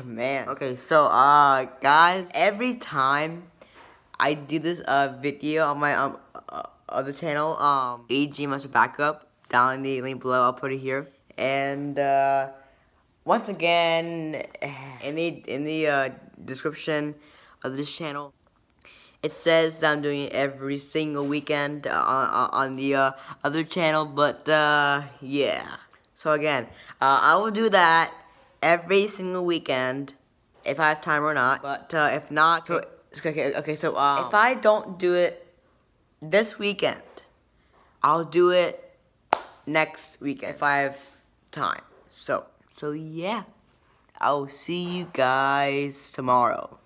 Oh man. Okay, so uh guys, every time I do this uh video on my um uh, other channel, um EGE Master Backup, down in the link below, I'll put it here. And uh once again in the in the uh description of this channel it says that I'm doing it every single weekend uh, on, on the uh, other channel, but uh, yeah. So again, uh, I will do that every single weekend if I have time or not. But uh, if not, so, okay, okay, so um, if I don't do it this weekend, I'll do it next weekend if I have time. So, so yeah. I'll see you guys tomorrow.